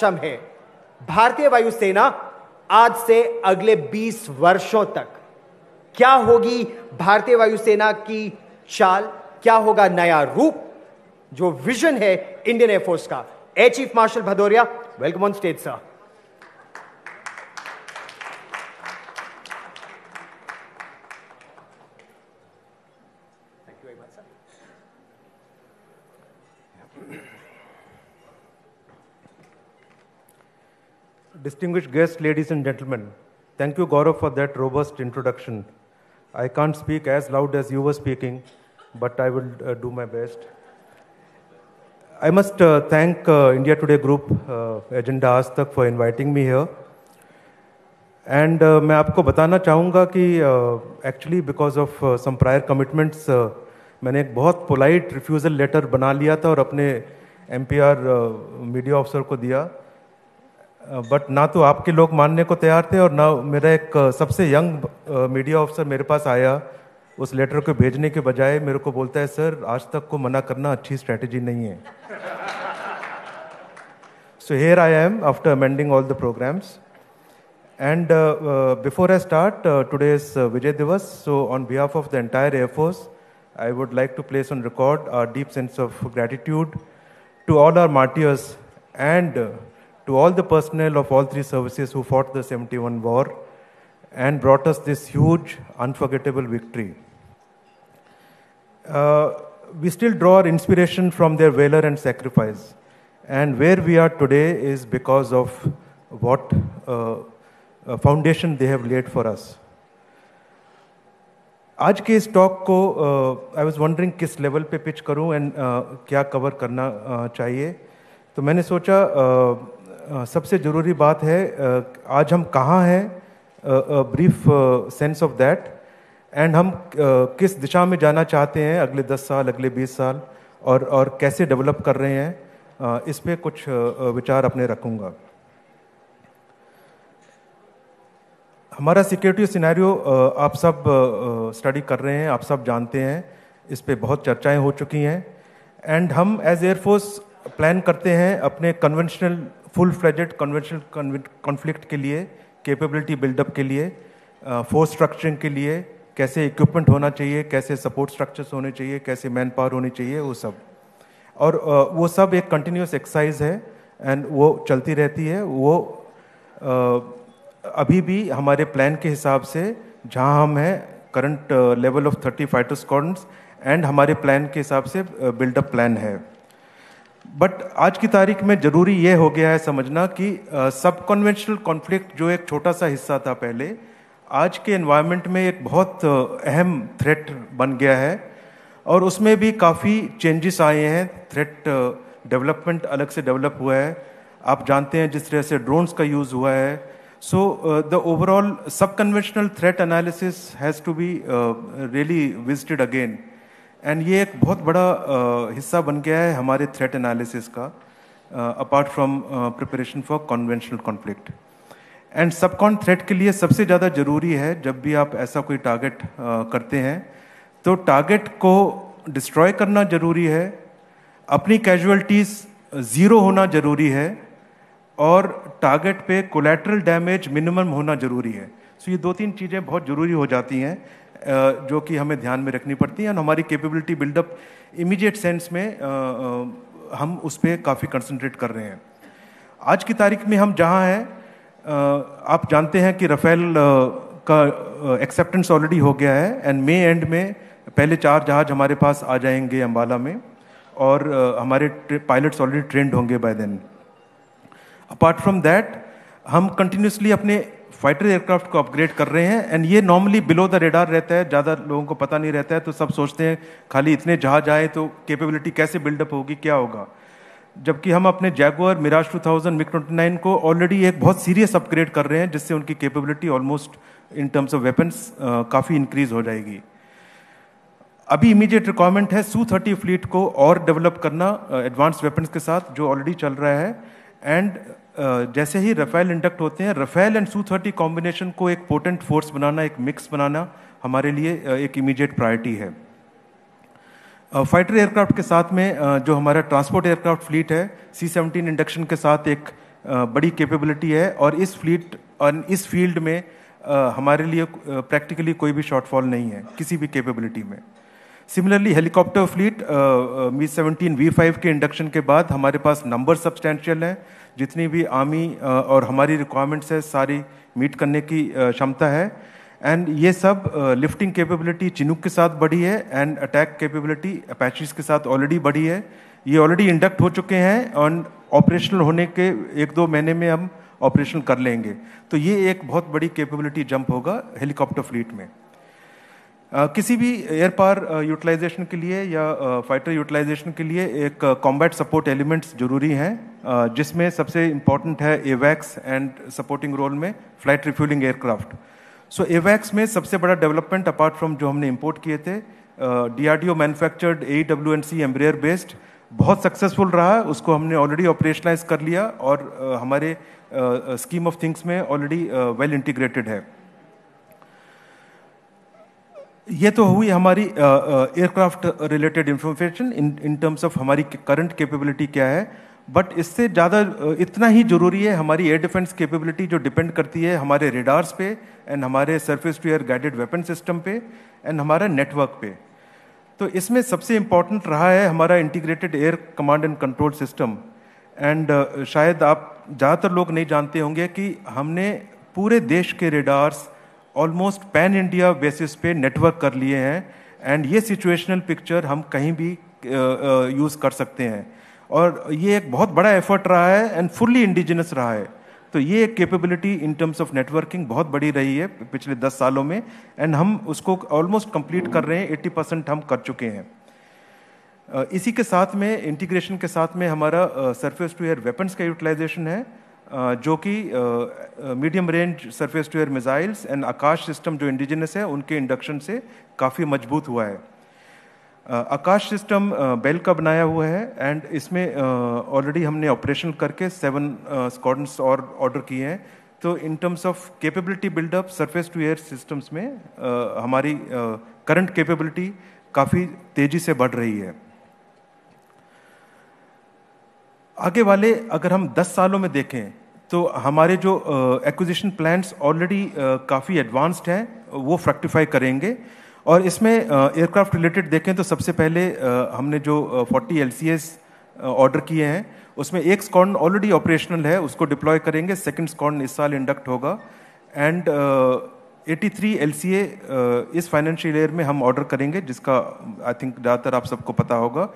सक्षम है। भारतीय वायुसेना आज से अगले 20 वर्षों तक। क्या होगी भारतीय वायुसेना की चाल? क्या होगा नया रूप? जो विजन है इंडियन एयरफोर्स का। Air chief marshal Bhadauria, welcome on stage, sir. Distinguished guests, ladies and gentlemen, thank you, Gaurav, for that robust introduction. I can't speak as loud as you were speaking, but I will uh, do my best. I must uh, thank uh, India Today Group, uh, Agenda Aaj Tak, for inviting me here. And uh, मैं आपको बताना चाहूँगा कि actually because of some prior commitments मैंने एक बहुत polite refusal letter बना लिया था और अपने एम मीडिया ऑफिसर को दिया बट ना तो आपके लोग मानने को तैयार थे और ना मेरा एक सबसे यंग मीडिया ऑफिसर मेरे पास आया, उस लेटर को भेजने के बजाय मेरे को बोलता है, सर, आज तक को मना करना अच्छी स्ट्रेटजी नहीं है. So here I am after amending all the programmes and before I start today is Vijay Diwas so on behalf of the entire air force I would like to place on record our deep sense of gratitude to all our martyrs and to all the personnel of all three services who fought the 71 war and brought us this huge, unforgettable victory. Uh, we still draw our inspiration from their valor and sacrifice. And where we are today is because of what uh, foundation they have laid for us. आज के इस talk को I was wondering किस level पे pitch करूं and uh, क्या cover करना uh, चाहिए तो मैंने सोचा uh, सबसे ज़रूरी बात है आज हम कहाँ हैं brief sense of that and हम किस दिशा में जाना चाहते हैं अगले दस साल, अगले बीस साल, और और कैसे डेवलप कर रहे हैं इस पर कुछ विचार अपने रखूँगा। हमारा सिक्योरिटी सिनेरियो आप सब स्टडी कर रहे हैं, आप सब जानते हैं, इस पर बहुत चर्चाएँ हो चुकी हैं एंड हम एज एयरफोर्स प्लान करते हैं अपने conventional full fledged conventional conflict के लिए कैपेबिलिटी बिल्डअप के लिए फोर्स स्ट्रक्चरिंग के लिए कैसे इक्विपमेंट होना चाहिए, कैसे सपोर्ट स्ट्रक्चर्स होने चाहिए, कैसे मैन पावर होनी चाहिए, वो सब। और वो सब एक कंटिन्यूस एक्सरसाइज है एंड वो चलती रहती है। वो अभी भी हमारे प्लान के हिसाब से जहाँ हम हैं current level of thirty fighter squadrons and हमारे प्लान के हिसाब से बिल्डअप प्लान है। बट आज की तारीख में ज़रूरी यह हो गया है समझना कि सब कन्वेंशनल कॉन्फ्लिक्ट जो एक छोटा सा हिस्सा था पहले, आज के एनवायरनमेंट में एक बहुत अहम थ्रेट बन गया है और उसमें भी काफ़ी चेंजेस आए हैं। थ्रेट डेवलपमेंट अलग से डेवलप हुआ है। आप जानते हैं जिस तरह से ड्रोन्स का यूज़ हुआ है। So the overall subconventional threat analysis has to be really visited again and ये एक बहुत बड़ा हिस्सा बन गया है हमारे थ्रेट एनालिसिस का apart from preparation for conventional conflict and subcon threat के लिए सबसे ज़्यादा ज़रूरी है जब भी आप ऐसा कोई टारगेट करते हैं तो टारगेट को डिस्ट्रॉय करना ज़रूरी है, अपनी कैजुअलिटीज ज़ीरो होना ज़रूरी है, और टारगेट पे कोलेट्रल डैमेज मिनिमम होना ज़रूरी है। सो so ये दो तीन चीज़ें बहुत ज़रूरी हो जाती हैं जो कि हमें ध्यान में रखनी पड़ती है। और हमारी कैपेबिलिटी बिल्डअप इमीडिएट सेंस में हम उस पर काफ़ी कंसंट्रेट कर रहे हैं। आज की तारीख में हम जहाँ हैं आप जानते हैं कि रफेल का एक्सेप्टेंस ऑलरेडी हो गया है। एंड मे एंड में पहले चार जहाज़ हमारे पास आ जाएँगे अम्बाला में। और हमारे पायलट्स ऑलरेडी ट्रेंड होंगे by then apart from that हम कंटिन्यूसली अपने फाइटर एयरक्राफ्ट को अपग्रेड कर रहे हैं एंड ये नॉर्मली बिलो द रेडार रहता है, ज़्यादा लोगों को पता नहीं रहता है तो सब सोचते हैं, खाली इतने जहाज़ आए तो कैपेबिलिटी कैसे बिल्डअप होगी, क्या होगा? जबकि हम अपने जैगुअर मिराज 2000 मिक 29 को ऑलरेडी एक बहुत सीरियस अपग्रेड कर रहे हैं, जिससे उनकी capability almost in terms of weapons काफ़ी इंक्रीज हो जाएगी। अभी इमीडिएट रिक्वायरमेंट है सू थर्टी फ्लीट को और डेवलप करना एडवांस वेपन्स के साथ, जो ऑलरेडी चल रहा है एंड जैसे ही रफेल इंडक्ट होते हैं Rafale and Su thirty combination को एक पोटेंट फोर्स बनाना, एक मिक्स बनाना हमारे लिए एक इमीडिएट प्रायोरिटी है। फाइटर एयरक्राफ्ट के साथ में जो हमारा ट्रांसपोर्ट एयरक्राफ्ट फ्लीट है सी सेवनटीन इंडक्शन के साथ एक बड़ी कैपेबिलिटी है और इस फ्लीट और इस फ़ील्ड में हमारे लिए प्रैक्टिकली कोई भी शॉर्टफॉल नहीं है, किसी भी कैपेबिलिटी में। Similarly helicopter fleet Mi seventeen V five के इंडक्शन के बाद हमारे पास नंबर सब्सटैंशियल है जितनी भी आर्मी और हमारी रिक्वायरमेंट्स है, सारी मीट करने की क्षमता है। एंड ये सब लिफ्टिंग कैपेबिलिटी चिनुक के साथ बढ़ी है एंड अटैक कैपेबिलिटी अपैचीज के साथ ऑलरेडी बढ़ी है। ये ऑलरेडी इंडक्ट हो चुके हैं और ऑपरेशनल होने के एक दो महीने में हम ऑपरेशन कर लेंगे। तो ये एक बहुत बड़ी कैपेबिलिटी जंप होगा हेलीकॉप्टर फ्लीट में। किसी भी एयर पावर यूटिलाइजेशन के लिए या फाइटर यूटिलाइजेशन के लिए एक कॉम्बैट सपोर्ट एलिमेंट्स ज़रूरी हैं जिसमें सबसे इंपॉर्टेंट है एवैक्स एंड सपोर्टिंग रोल में फ़्लाइट रिफ्यूलिंग एयरक्राफ्ट सो एवैक्स में सबसे बड़ा डेवलपमेंट अपार्ट फ्रॉम जो हमने इम्पोर्ट किए थे D R D O manufactured A W N C Embraer based बहुत सक्सेसफुल रहा, उसको हमने ऑलरेडी ऑपरेशनलाइज कर लिया और हमारे स्कीम ऑफ़ थिंग्स में ऑलरेडी वेल इंटीग्रेटेड है। ये तो हुई हमारी aircraft related information in in terms of हमारी करंट कैपेबिलिटी क्या है। बट इससे ज़्यादा इतना ही ज़रूरी है हमारी एयर डिफेंस कैपेबिलिटी जो डिपेंड करती है हमारे रेडार्स पे एंड हमारे surface to air guided weapon system पे एंड हमारा नेटवर्क पे। तो इसमें सबसे इंपॉर्टेंट रहा है हमारा integrated air command and control system and शायद आप ज़्यादातर लोग नहीं जानते होंगे कि हमने पूरे देश के radars almost pan India basis पे नेटवर्क कर लिए हैं एंड ये सिचुएशनल पिक्चर हम कहीं भी यूज़ कर सकते हैं। और ये एक बहुत बड़ा एफर्ट रहा है एंड फुल्ली इंडिजिनस रहा है। तो ये एक capability in terms of networking बहुत बड़ी रही है पिछले दस सालों में एंड हम उसको ऑलमोस्ट कंप्लीट कर रहे हैं एट्टी परसेंट हम कर चुके हैं। इसी के साथ में इंटीग्रेशन के साथ में हमारा सरफेस टू एयर वेपन्स का यूटिलाइजेशन है। जो कि medium range surface to air missiles and Akash system जो इंडिजिनस है, उनके इंडक्शन से काफ़ी मज़बूत हुआ है। आकाश सिस्टम बेल का बनाया हुआ है एंड इसमें ऑलरेडी हमने ऑपरेशन करके सेवन स्कॉडन्स और ऑर्डर किए हैं। तो in terms of capability buildup surface to air systems में हमारी करंट कैपेबिलिटी काफ़ी तेज़ी से बढ़ रही है। आगे वाले अगर हम 10 सालों में देखें तो हमारे जो एक्विजिशन प्लान्स ऑलरेडी काफ़ी एडवांस्ड हैं, वो फ्रक्टिफाई करेंगे। और इसमें एयरक्राफ्ट रिलेटेड देखें तो सबसे पहले हमने जो 40 एलसीएस ऑर्डर किए हैं, उसमें एक स्कॉर्न ऑलरेडी ऑपरेशनल है, उसको डिप्लॉय करेंगे सेकंड स्कॉर्न इस साल इंडक्ट होगा। एंड एटी थ्री एल इस फाइनेंशियल ईयर में हम ऑर्डर करेंगे, जिसका आई थिंक ज़्यादातर आप सबको पता होगा।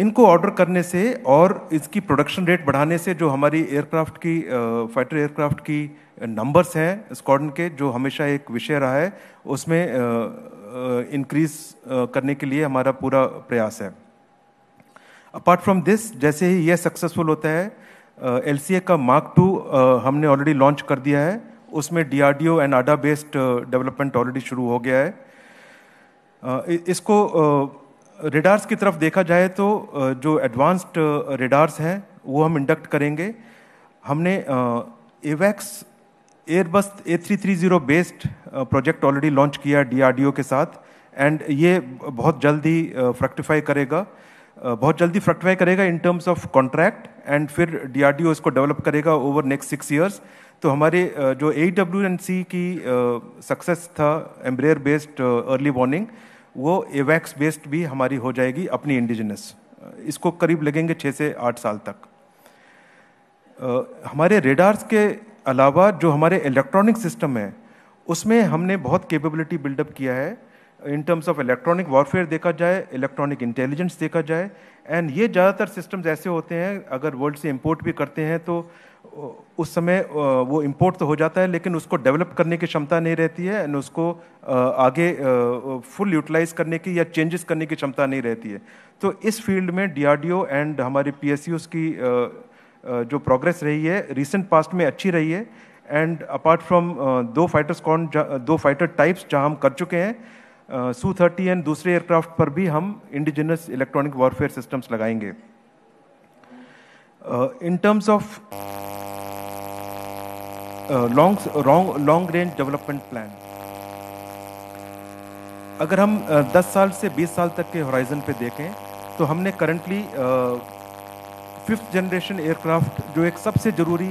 इनको ऑर्डर करने से और इसकी प्रोडक्शन रेट बढ़ाने से जो हमारी एयरक्राफ्ट की फाइटर एयरक्राफ्ट की नंबर्स हैं स्क्वाडन के, जो हमेशा एक विषय रहा है, उसमें इंक्रीज करने के लिए हमारा पूरा प्रयास है। अपार्ट फ्रॉम दिस जैसे ही यह सक्सेसफुल होता है एलसीए का मार्क टू हमने ऑलरेडी लॉन्च कर दिया है। उसमें DRDO and ADA based development already शुरू हो गया है। इसको रेडार्स की तरफ़ देखा जाए तो जो एडवांस्ड रेडार्स हैं, वो हम इंडक्ट करेंगे। हमने एवैक्स Airbus A three three zero based project already launch किया डीआरडीओ के साथ। एंड ये बहुत जल्दी फ्रक्टिफाई करेगा। बहुत जल्दी फ्रक्टिफाई करेगा in terms of contract and फिर डीआरडीओ इसको डेवलप करेगा ओवर नेक्स्ट सिक्स ईयर्स तो हमारे जो ए डब्ल्यू एन सी की सक्सेस था एम्ब्रेयर बेस्ड अर्ली वार्निंग वो एवैक्स बेस्ड भी हमारी हो जाएगी अपनी इंडिजिनस इसको करीब लगेंगे छः से आठ साल तक। हमारे रेडार्स के अलावा जो हमारे इलेक्ट्रॉनिक सिस्टम है, उसमें हमने बहुत कैपेबिलिटी बिल्डअप किया है। In terms of electronic warfare देखा जाए इलेक्ट्रॉनिक इंटेलिजेंस देखा जाए एंड ये ज़्यादातर सिस्टम्स ऐसे होते हैं, अगर वर्ल्ड से इम्पोर्ट भी करते हैं तो उस समय वो इम्पोर्ट तो हो जाता है, लेकिन उसको डेवलप करने की क्षमता नहीं रहती है एंड उसको आगे फुल यूटिलाइज करने की या चेंजेस करने की क्षमता नहीं रहती है। तो इस फ़ील्ड में डीआरडीओ एंड हमारी पी की जो प्रोग्रेस रही है रिसेंट पास्ट में अच्छी रही है एंड अपार्ट फ्रॉम दो फाइटर स्कॉन दो फाइटर टाइप्स जहाँ हम कर चुके हैं सू थर्टी एंड दूसरे एयरक्राफ्ट पर भी हम इंडिजिनस इलेक्ट्रॉनिक वॉरफेयर सिस्टम्स लगाएँगे। In terms of long long range development plan अगर हम uh, 10 साल से 20 साल तक के होराइजन पे देखें तो हमने करंटली फिफ्थ जनरेशन एयरक्राफ्ट जो एक सबसे ज़रूरी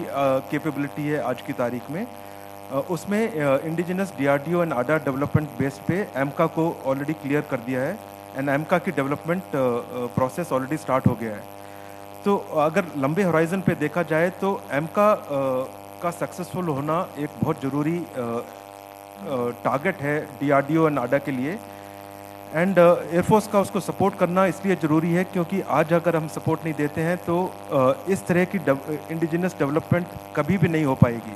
कैपेबिलिटी है आज की तारीख में uh, उसमें indigenous DRDO and ADA development base पे एमका को ऑलरेडी क्लियर कर दिया है एंड एमका की डेवलपमेंट प्रोसेस ऑलरेडी स्टार्ट हो गया है। तो अगर लंबे होराइजन पे देखा जाए तो एमका uh, का सक्सेसफुल होना एक बहुत ज़रूरी टारगेट है डीआरडीओ एंड नाडा के लिए। एंड एयरफोर्स का उसको सपोर्ट करना इसलिए ज़रूरी है क्योंकि आज अगर हम सपोर्ट नहीं देते हैं तो इस तरह की इंडिजिनस डेवलपमेंट कभी भी नहीं हो पाएगी।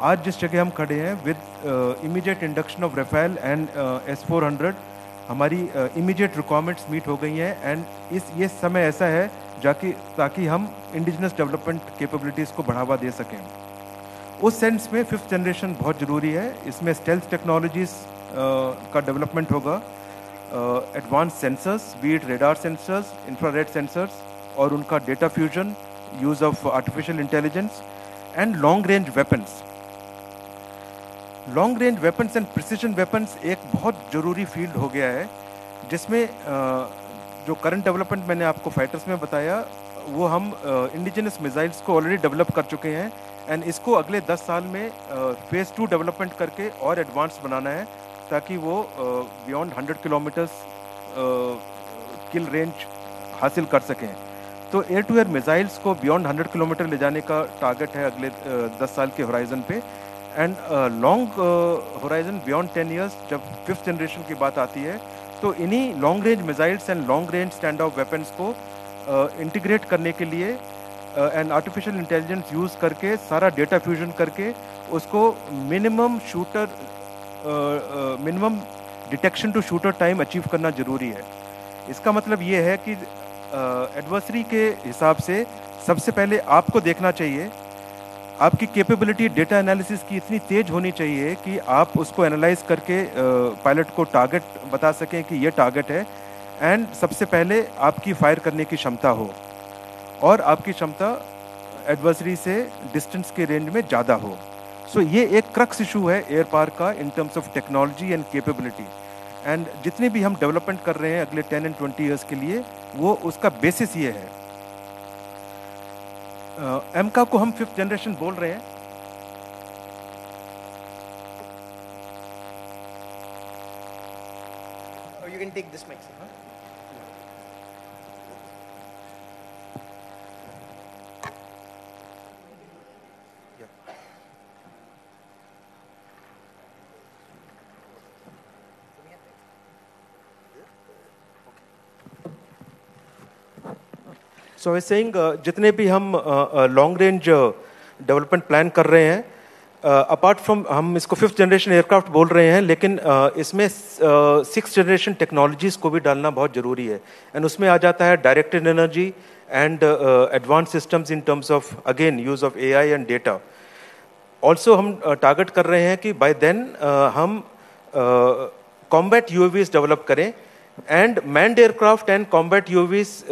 आज जिस जगह हम खड़े हैं with immediate induction of Rafale and S four hundred हमारी इमीडिएट रिक्वायरमेंट्स मीट हो गई हैं एंड इस, ये समय ऐसा है जाकि, ताकि हम इंडिजिनस डेवलपमेंट कैपेबिलिटीज़ को बढ़ावा दे सकें। उस सेंस में फिफ्थ जनरेशन बहुत ज़रूरी है। इसमें स्टेल्थ टेक्नोलॉजीज़ का डेवलपमेंट होगा। Advance sensors be it radar sensors infrared sensors और उनका data fusion use of artificial intelligence and long range weapons long range weapons and precision weapons एक बहुत ज़रूरी फ़ील्ड हो गया है, जिसमें जो करंट डेवलपमेंट मैंने आपको फाइटर्स में बताया, वो हम इंडिजिनस मिसाइल्स को ऑलरेडी डेवलप कर चुके हैं। एंड इसको अगले 10 साल में फ़ेज़ टू डेवलपमेंट करके और एडवांस बनाना है ताकि वो beyond hundred kilometres kill range हासिल कर सकें। तो एयर टू एयर मिसाइल्स को बियॉन्ड हंड्रेड किलोमीटर ले जाने का टारगेट है अगले दस साल के होराइजन पे। And long horizon beyond ten years जब फिफ्थ जनरेशन की बात आती है तो इन्हीं long range missiles and long range stand off weapons को इंटीग्रेट uh, करने के लिए एंड आर्टिफिशियल इंटेलिजेंस यूज़ करके सारा डेटा फ्यूजन करके उसको minimum shooter minimum detection to shooter time achieve करना ज़रूरी है। इसका मतलब ये है कि एडवर्सरी uh, के हिसाब से सबसे पहले आपको देखना चाहिए आपकी कैपेबिलिटी डेटा एनालिसिस की इतनी तेज होनी चाहिए कि आप उसको एनालाइज करके पायलट uh, को टारगेट बता सकें कि ये टारगेट है। एंड सबसे पहले आपकी फायर करने की क्षमता हो। और आपकी क्षमता एडवर्सरी से डिस्टेंस के रेंज में ज़्यादा हो सो so, ये एक क्रक्स इशू है एयर पार्क का in terms of technology and capability and जितने भी हम डेवलपमेंट कर रहे हैं अगले टेन एंड ट्वेंटी ईयर्स के लिए वो उसका बेसिस ये है एमका uh, को हम फिफ्थ जनरेशन बोल रहे हैं you can take this mic. Huh? So I saying जितने भी हम लॉन्ग रेंज डेवलपमेंट प्लान कर रहे हैं अपार्ट uh, फ्रॉम हम इसको फिफ्थ जनरेशन एयरक्राफ्ट बोल रहे हैं लेकिन uh, इसमें सिक्स जनरेशन टेक्नोलॉजीज़ को भी डालना बहुत ज़रूरी है। एंड उसमें आ जाता है directed energy and advance systems in terms of again use of A I and data also हम टारगेट uh, कर रहे हैं कि बाय देन uh, हम कॉम्बैट uh, डेवलप करें and manned aircraft and combat UAVs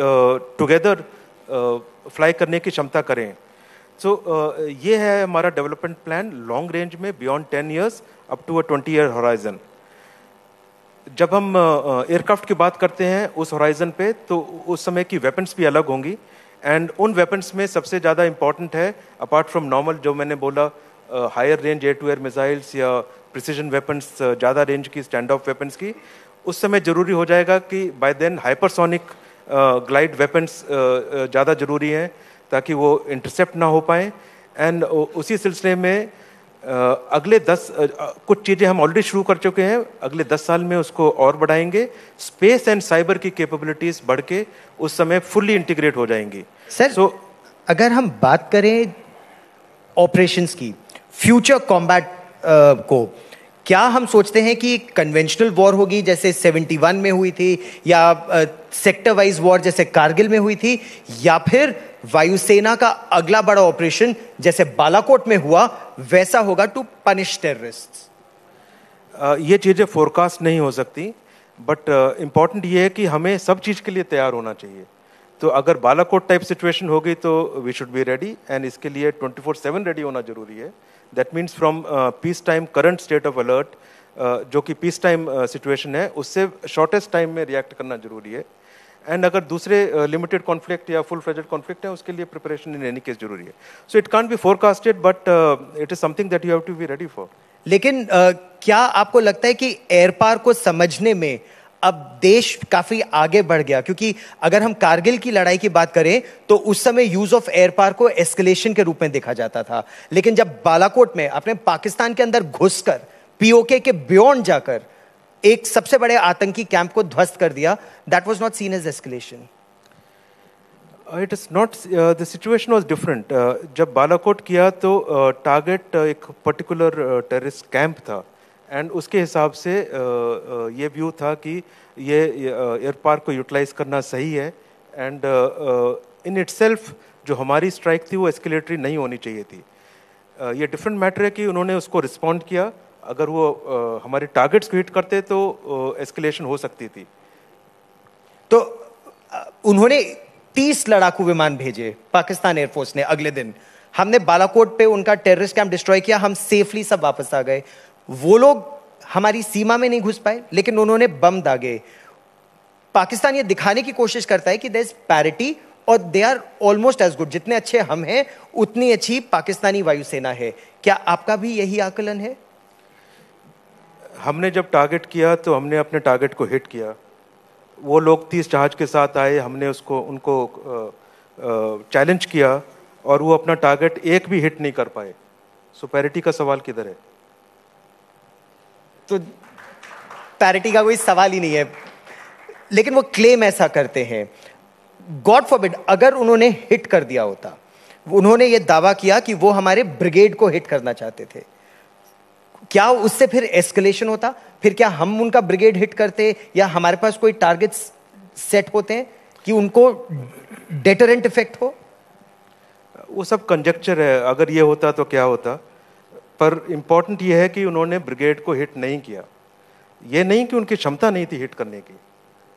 together fly करने की क्षमता करें। सो so, ये है हमारा डेवलपमेंट प्लान लॉन्ग रेंज में beyond ten years up to a twenty year horizon जब हम एयरक्राफ्ट की बात करते हैं उस हॉराइजन पे तो उस समय की वेपन्स भी अलग होंगी। एंड उन वेपन्स में सबसे ज़्यादा इंपॉर्टेंट है अपार्ट फ्रॉम नॉर्मल जो मैंने बोला higher range air to air missiles या प्रिसीजन वेपन्स ज़्यादा रेंज की स्टैंड ऑफ़ वेपन्स की उस समय ज़रूरी हो जाएगा कि by then hypersonic glide weapons ज़्यादा ज़रूरी हैं ताकि वो इंटरसेप्ट ना हो पाए। एंड उसी सिलसिले में अगले दस कुछ चीज़ें हम ऑलरेडी शुरू कर चुके हैं। अगले दस साल में उसको और बढ़ाएँगे। स्पेस एंड साइबर की कैपेबिलिटीज़ बढ़ के उस समय फुल्ली इंटीग्रेट हो जाएँगी। सर सो so, अगर हम बात करें ऑपरेशंस की फ्यूचर कॉम्बैट uh, को क्या हम सोचते हैं कि कन्वेंशनल वॉर होगी, जैसे 71 में हुई थी, या सेक्टर वाइज वॉर जैसे कारगिल में हुई थी, या फिर वायुसेना का अगला बड़ा ऑपरेशन जैसे बालाकोट में हुआ, वैसा होगा टू पनिश टेररिस्ट ये चीज़ें फोरकास्ट नहीं हो सकती बट इंपॉर्टेंट ये है कि हमें सब चीज़ के लिए तैयार होना चाहिए। तो अगर बालाकोट टाइप सिचुएशन होगी तो we should be ready and इसके लिए 24/7 रेडी होना ज़रूरी है। That means from peace time current state of alert जो कि पीस टाइम सिचुएशन है उससे शॉर्टेस्ट टाइम में रिएक्ट करना ज़रूरी है। एंड अगर दूसरे लिमिटेड uh, कॉन्फ्लिक्ट या फुल फ्लेजेड कॉन्फ्लिक्ट है उसके लिए प्रिपरेशन इन एनी केस ज़रूरी है। So it can't be forecasted but it is something that you have to be ready for लेकिन uh, क्या आपको लगता है कि एयर पार को समझने में अब देश काफ़ी आगे बढ़ गया क्योंकि अगर हम कारगिल की लड़ाई की बात करें तो उस समय यूज़ ऑफ़ एयर पार को एस्केलेशन के रूप में देखा जाता था। लेकिन जब बालाकोट में अपने पाकिस्तान के अंदर घुसकर पीओके के बियॉन्ड जाकर एक सबसे बड़े आतंकी कैंप को ध्वस्त कर दिया that was not seen as escalation it is not the situation was different जब बालाकोट किया तो टारगेट uh, uh, एक पर्टिकुलर टेररिस्ट कैंप था। एंड उसके हिसाब से ये व्यू था कि ये एयर पार्क को यूटिलाइज करना सही है। एंड इन इट्सेल्फ जो हमारी स्ट्राइक थी वो एस्केलेटरी नहीं होनी चाहिए थी। ये डिफरेंट मैटर है कि उन्होंने उसको रिस्पॉन्ड किया। अगर वो हमारे टारगेट्स को हिट करते तो एस्केलेशन हो सकती थी। तो उन्होंने तीस लड़ाकू विमान भेजे पाकिस्तान एयरफोर्स ने अगले दिन। हमने बालाकोट पे उनका टेररिस्ट कैंप डिस्ट्रॉय किया, हम सेफली सब वापस आ गए। वो लोग हमारी सीमा में नहीं घुस पाए, लेकिन उन्होंने बम दागे। पाकिस्तान ये दिखाने की कोशिश करता है कि देर इज़ पैरिटी और they are almost as good जितने अच्छे हम हैं, उतनी अच्छी पाकिस्तानी वायुसेना है। क्या आपका भी यही आकलन है? हमने जब टारगेट किया तो हमने अपने टारगेट को हिट किया। वो लोग तीस जहाज़ के साथ आए, हमने उसको, उनको चैलेंज किया और वो अपना टारगेट एक भी हिट नहीं कर पाए। सो पैरिटी का सवाल किधर है? तो पैरिटी का कोई सवाल ही नहीं है। लेकिन वो क्लेम ऐसा करते हैं। गॉड फॉरबिड अगर उन्होंने हिट कर दिया होता, उन्होंने ये दावा किया कि वो हमारे ब्रिगेड को हिट करना चाहते थे। क्या उससे फिर एस्केलेशन होता? फिर क्या हम उनका ब्रिगेड हिट करते या हमारे पास कोई टारगेट सेट होते हैं कि उनको डेटरेंट इफ़ेक्ट हो? वो सब कंजेक्चर है। अगर ये होता तो क्या होता? पर इंपॉर्टेंट ये है कि उन्होंने ब्रिगेड को हिट नहीं किया। ये नहीं कि उनकी क्षमता नहीं थी हिट करने की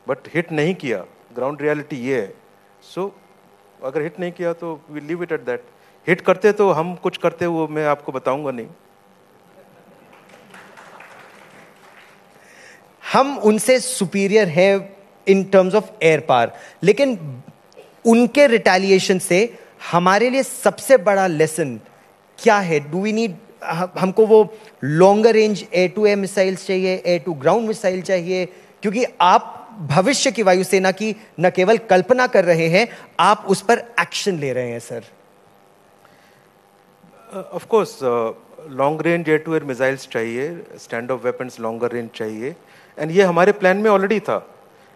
बट हिट नहीं किया। ग्राउंड रियलिटी ये है। सो so, अगर हिट नहीं किया तो we leave it at that hit करते तो हम कुछ करते वो मैं आपको बताऊँगा नहीं। हम उनसे सुपीरियर है in terms of air power लेकिन उनके रिटेलिएशन से हमारे लिए सबसे बड़ा लेसन क्या है? डू वी नीड हमको वो longer range A to A missiles चाहिए ए टू ग्राउंड मिसाइल चाहिए क्योंकि आप भविष्य की वायुसेना की न केवल कल्पना कर रहे हैं आप उस पर एक्शन ले रहे हैं sir of course long range A to air missiles चाहिए stand off weapons longer range चाहिए एंड ये हमारे प्लान में ऑलरेडी था.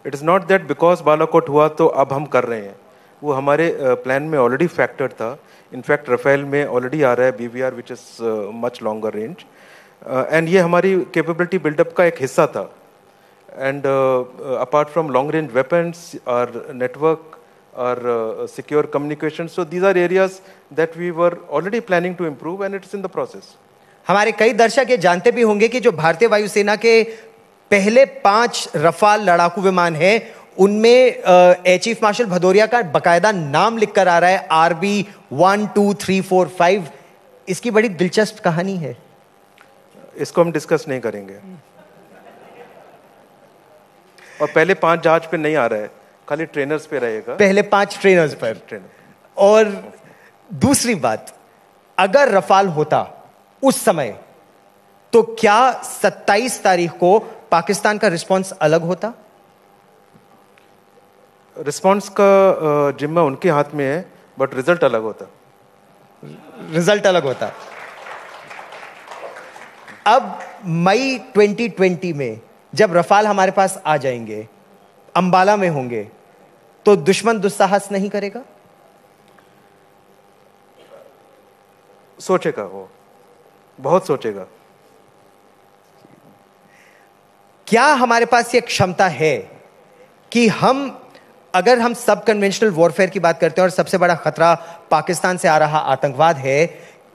It is not that because Balakot हुआ तो अब हम कर रहे हैं. वो हमारे प्लान uh, में ऑलरेडी फैक्टर था. इनफैक्ट रफेल में ऑलरेडी आ रहा है B V R which is much longer range and ये हमारी कैपेबिलिटी बिल्डअप का एक हिस्सा था and apart from long range weapons और नेटवर्क और secure communication so these are areas that we were already planning to improve and it's in the process हमारे कई दर्शक ये जानते भी होंगे कि जो भारतीय वायुसेना के पहले पाँच रफाल लड़ाकू विमान है उनमें एयर चीफ मार्शल भदौरिया का बकायदा नाम लिखकर आ रहा है R B one two three four five इसकी बड़ी दिलचस्प कहानी है। इसको हम डिस्कस नहीं करेंगे। और पहले पाँच जहाज़ पे नहीं आ रहा है खाली ट्रेनर्स पे रहेगा। पहले पाँच ट्रेनर्स पर। ट्रेनर और दूसरी बात अगर रफाल होता उस समय तो क्या 27 तारीख को पाकिस्तान का रिस्पांस अलग होता? रिस्पॉन्स का जिम्मा उनके हाथ में है बट रिज़ल्ट अलग होता। रिज़ल्ट अलग होता। अब मई 2020 में जब रफाल हमारे पास आ जाएँगे अंबाला में होंगे तो दुश्मन दुस्साहस नहीं करेगा? सोचेगा वो। बहुत सोचेगा। क्या हमारे पास ये क्षमता है कि हम अगर हम सब कन्वेंशनल वॉरफेयर की बात करते हैं और सबसे बड़ा खतरा पाकिस्तान से आ रहा आतंकवाद है,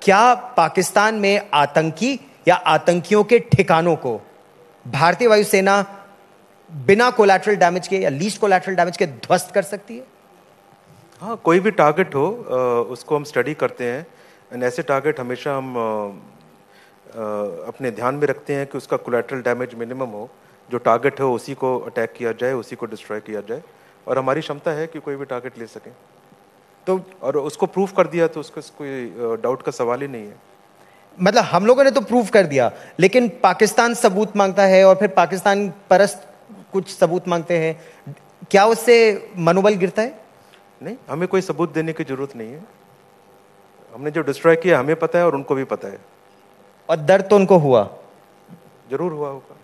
क्या पाकिस्तान में आतंकी या आतंकियों के ठिकानों को भारतीय वायुसेना बिना कोलैटरल डैमेज के या लीस्ट कोलैटरल डैमेज के ध्वस्त कर सकती है? हाँ कोई भी टारगेट हो उसको हम स्टडी करते हैं एंड ऐसे टारगेट हमेशा हम अपने ध्यान में रखते हैं कि उसका कोलैटरल डैमेज मिनिमम हो। जो टारगेट हो, उसी को अटैक किया जाए, उसी को डिस्ट्रॉय किया जाए। और हमारी क्षमता है कि कोई भी टारगेट ले सकें। तो और उसको प्रूफ कर दिया तो उसका कोई डाउट का सवाल ही नहीं है। मतलब हम लोगों ने तो प्रूफ कर दिया लेकिन पाकिस्तान सबूत माँगता है और फिर पाकिस्तान परस्त कुछ सबूत मांगते हैं। क्या उससे मनोबल गिरता है? नहीं हमें कोई सबूत देने की ज़रूरत नहीं है। हमने जो डिस्ट्रॉय किया हमें पता है और उनको भी पता है। और दर्द तो उनको हुआ। ज़रूर हुआ होगा।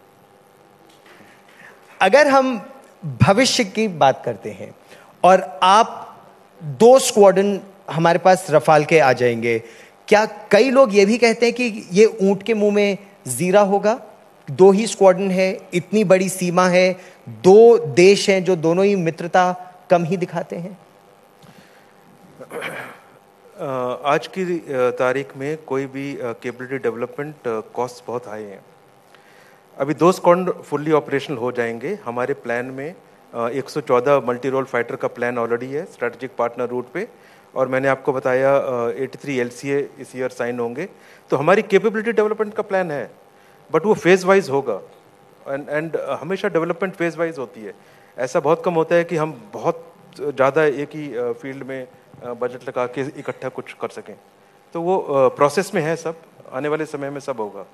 अगर हम भविष्य की बात करते हैं। और आप दो स्क्वाडन हमारे पास रफाल के आ जाएँगे। क्या कई लोग ये भी कहते हैं कि ये ऊँट के मुँह में जीरा होगा? दो ही स्क्वाडन है, इतनी बड़ी सीमा है, दो देश हैं जो दोनों ही मित्रता कम ही दिखाते हैं। आज की तारीख में कोई भी केबिलिटी डेवलपमेंट कॉस्ट बहुत हाई है। अभी दो स्क्वाड फुल्ली ऑपरेशनल हो जाएँगे। हमारे प्लान में 114 मल्टी रोल फाइटर का प्लान ऑलरेडी है स्ट्रेटेजिक पार्टनर रूट पे। और मैंने आपको बताया 83 एलसीए इस ईयर साइन होंगे। तो हमारी कैपेबिलिटी डेवलपमेंट का प्लान है बट वो फ़ेज़ वाइज होगा। एंड एंड हमेशा डेवलपमेंट फ़ेज़ वाइज होती है। ऐसा बहुत कम होता है कि हम बहुत ज़्यादा एक ही फ़ील्ड में बजट लगा के इकट्ठा कुछ कर सकें। तो वो प्रोसेस में है सब, आने वाले समय में सब होगा।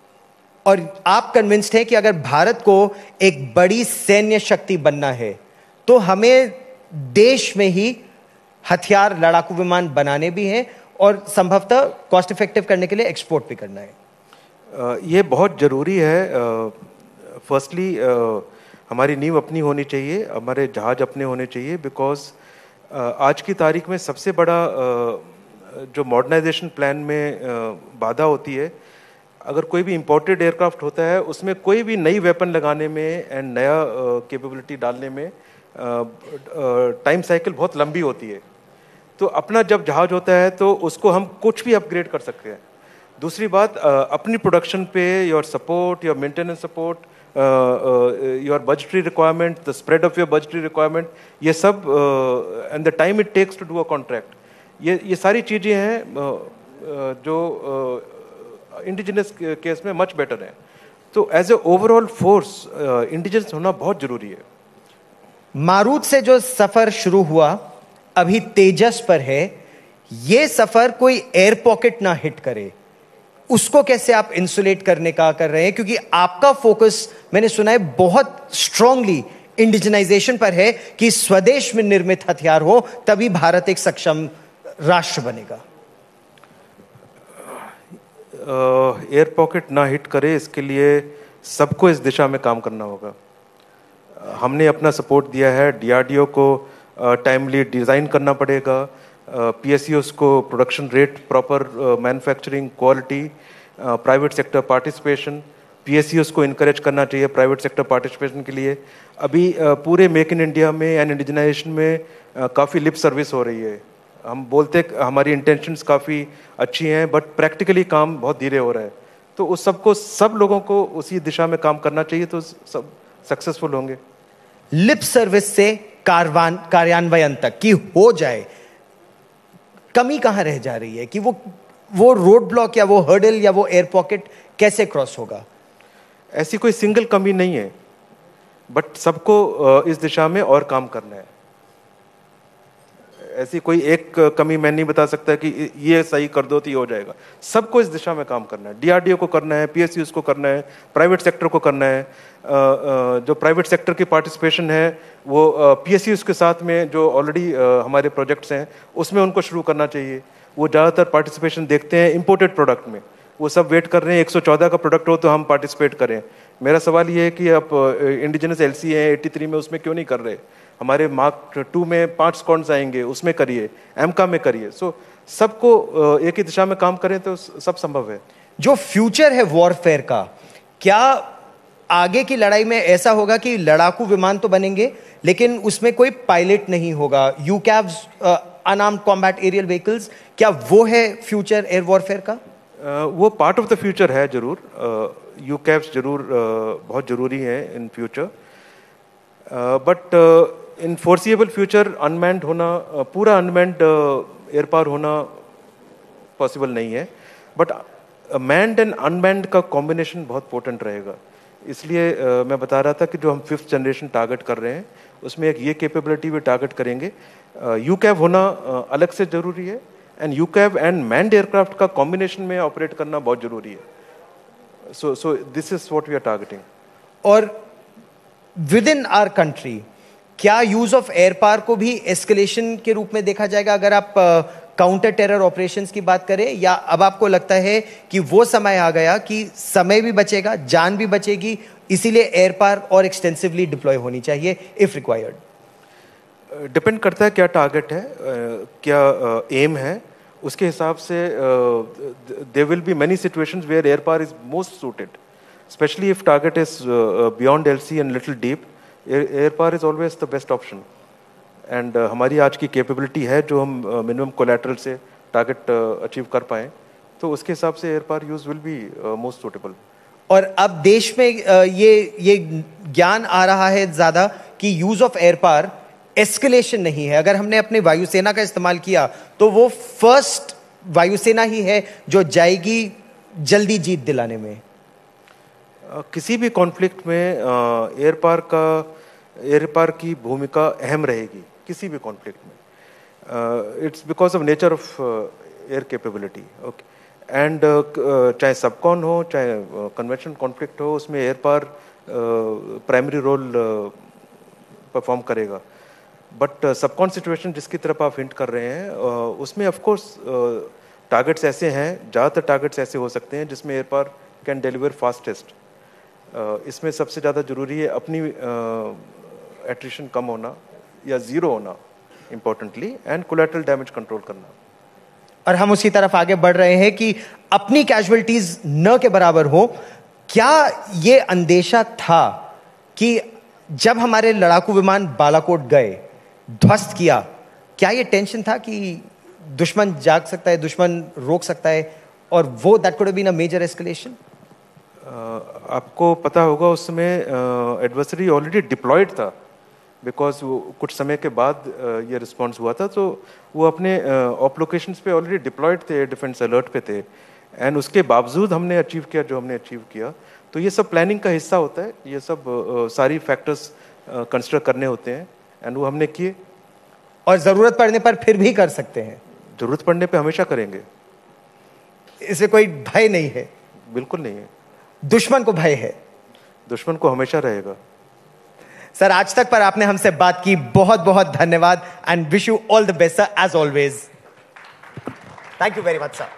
और आप कन्विंस्ड हैं कि अगर भारत को एक बड़ी सैन्य शक्ति बनना है तो हमें देश में ही हथियार लड़ाकू विमान बनाने भी हैं और संभवतः कॉस्ट इफ़ेक्टिव करने के लिए एक्सपोर्ट भी करना है। ये बहुत ज़रूरी है। फर्स्टली हमारी नींव अपनी होनी चाहिए, हमारे जहाज़ अपने होने चाहिए बिकॉज़ आज की तारीख में सबसे बड़ा जो मॉडर्नाइजेशन प्लान में बाधा होती है अगर कोई भी इम्पोर्टेड एयरक्राफ्ट होता है उसमें कोई भी नई वेपन लगाने में एंड नया कैपेबिलिटी डालने में टाइम साइकिल बहुत लंबी होती है। तो अपना जब जहाज़ होता है तो उसको हम कुछ भी अपग्रेड कर सकते हैं। दूसरी बात अपनी प्रोडक्शन पे your support your maintenance support your budgetary requirement the spread of your budgetary requirement ये सब and the time it takes to do a contract ये ये सारी चीज़ें हैं uh, जो इंडिजिनस केस में मच बेटर है। तो as a overall force indigenous होना बहुत ज़रूरी है। मारूद से जो सफ़र शुरू हुआ, अभी तेजस पर है। ये सफ़र कोई एयर पॉकेट ना हिट करे। उसको कैसे आप इंसुलेट करने का कर रहे हैं? क्योंकि आपका फोकस मैंने सुना है, बहुत स्ट्रांगली इंडिजनाइजेशन पर है कि स्वदेश में निर्मित हथियार हो, तभी भारत एक सक्षम राष्ट्र बनेगा। एयर पॉकेट ना हिट करे, इसके लिए सबको इस दिशा में काम करना होगा। हमने अपना सपोर्ट दिया है डीआरडीओ को टाइमली डिज़ाइन करना पड़ेगा पी को production rate proper manufacturing quality private sector participation P को इनक्रेज करना चाहिए प्राइवेट सेक्टर पार्टिसिपेशन के लिए। अभी पूरे मेक इन इंडिया में एंड इंडिजनाइजेशन में काफ़ी लिप सर्विस हो रही है। हम बोलते हमारी इंटेंशंस काफ़ी अच्छी हैं बट प्रैक्टिकली काम बहुत धीरे हो रहा है। तो उस सबको सब लोगों को उसी दिशा में काम करना चाहिए तो सब सक्सेसफुल होंगे। लिप सर्विस से कारवान कार्यान्वयन तक की हो जाए कमी कहाँ रह जा रही है? कि वो वो रोड ब्लॉक या वो हर्डल या वो एयर पॉकेट कैसे क्रॉस होगा? ऐसी कोई सिंगल कमी नहीं है बट सबको इस दिशा में और काम करना है। ऐसी कोई एक कमी मैं नहीं बता सकता कि ये सही कर दो तो ये हो जाएगा। सबको इस दिशा में काम करना है। डीआरडीओ को करना है पीएसयू को करना है प्राइवेट सेक्टर को करना है। जो प्राइवेट सेक्टर की पार्टिसिपेशन है, वो पी के साथ में जो ऑलरेडी हमारे प्रोजेक्ट्स हैं, उसमें उनको शुरू करना चाहिए। वो ज़्यादातर पार्टिसिपेशन देखते हैं इम्पोर्टेड प्रोडक्ट में। वो सब वेट कर रहे हैं 114 का प्रोडक्ट हो तो हम पार्टिसिपेट करें। मेरा सवाल ये है कि आप इंडिजिनस एल सी है एट्टी में उसमें क्यों नहीं कर रहे? हमारे मार्क टू में पाँच स्कॉन्स आएँगे उसमें करिए एमका में करिए। सो सबको एक ही दिशा में काम करें तो सब संभव है। जो फ्यूचर है वॉरफेयर का क्या आगे की लड़ाई में ऐसा होगा कि लड़ाकू विमान तो बनेंगे लेकिन उसमें कोई पायलट नहीं होगा? UCAVs unarmed combat aerial vehicles क्या वो है फ्यूचर एयर वॉरफेयर का? वो पार्ट ऑफ़ द फ्यूचर है ज़रूर। यू कैव्स ज़रूर बहुत ज़रूरी है in future but in foreseeable future unmanned होना पूरा अनमैंड एयर पावर होना पॉसिबल नहीं है। बट मैंड एंड अनमैंड का कॉम्बिनेशन बहुत पोटेंट रहेगा। इसलिए uh, मैं बता रहा था कि जो हम फिफ्थ जनरेशन टारगेट कर रहे हैं उसमें एक ये कैपेबिलिटी भी टारगेट करेंगे। यू कैब होना uh, अलग से ज़रूरी है एंड यू कैब एंड मैंड एयरक्राफ्ट का कॉम्बिनेशन में ऑपरेट करना बहुत ज़रूरी है। So so this is what we are targeting और विद इन आर कंट्री क्या यूज़ ऑफ़ एयर पार को भी एस्केलेशन के रूप में देखा जाएगा? अगर आप काउंटर टेरर ऑपरेशंस की बात करें, या अब आपको लगता है कि वो समय आ गया कि समय भी बचेगा, जान भी बचेगी, इसीलिए एयर पार और एक्सटेंसिवली डिप्लॉय होनी चाहिए इफ़ रिक्वायर्ड डिपेंड करता है क्या टारगेट है क्या एम है। उसके हिसाब से they will be many situations where air power is most suited specially if target is beyond L C and little deep air power is always the best option and हमारी आज की capability है जो हम मिनिमम uh, कोलेट्रल से target achieve uh, कर पाएँ तो उसके हिसाब से air power use will be most suitable और अब देश में uh, ये ये ज्ञान आ रहा है ज़्यादा कि use of air power escalation नहीं है। अगर हमने अपने वायुसेना का इस्तेमाल किया तो वो फ़र्स्ट वायुसेना ही है जो जाएगी जल्दी जीत दिलाने में। किसी भी कॉन्फ्लिक्ट में एयर पार का एयर पार की भूमिका अहम रहेगी किसी भी कॉन्फ्लिक्ट में। It's because of nature of air capability okay and चाहे सबकॉन हो चाहे कन्वेंशन कॉन्फ्लिक्ट हो उसमें air power primary role perform करेगा। बट सबकॉन सिचुएशन जिसकी तरफ़ आप हिंट कर रहे हैं uh, उसमें ऑफकोर्स टारगेट्स uh, ऐसे हैं ज़्यादातर टारगेट्स ऐसे हो सकते हैं जिसमें air power can deliver fastest इसमें सबसे ज़्यादा ज़रूरी है अपनी एट्रिशन कम होना या ज़ीरो होना importantly and collateral damage control करना। और हम उसी तरफ़ आगे बढ़ रहे हैं कि अपनी कैजुअलिटीज न के बराबर हो। क्या ये अंदेशा था कि जब हमारे लड़ाकू विमान बालाकोट गए, ध्वस्त किया, क्या ये टेंशन था कि दुश्मन जाग सकता है, दुश्मन रोक सकता है, और वो that could been a major escalation आपको पता होगा उस समय एडवर्सरी ऑलरेडी डिप्लॉयड था। बिकॉज़ वो कुछ समय के बाद ये रिस्पॉन्स हुआ था तो वो अपने ऑप लोकेशन पे ऑलरेडी डिप्लॉयड थे डिफेंस अलर्ट पे थे। एंड उसके बावजूद हमने अचीव किया जो हमने अचीव किया तो ये सब प्लानिंग का हिस्सा होता है। ये सब सारी फैक्टर्स कंसिडर करने होते हैं एंड वो हमने किए। और ज़रूरत पड़ने पर फिर भी कर सकते हैं। ज़रूरत पड़ने पर हमेशा करेंगे। इसे कोई भय नहीं है। बिल्कुल नहीं है। दुश्मन को भय है। दुश्मन को हमेशा रहेगा। सर आज तक पर आपने हमसे बात की। बहुत बहुत धन्यवाद। And wish you all the best sir as always thank you very much sir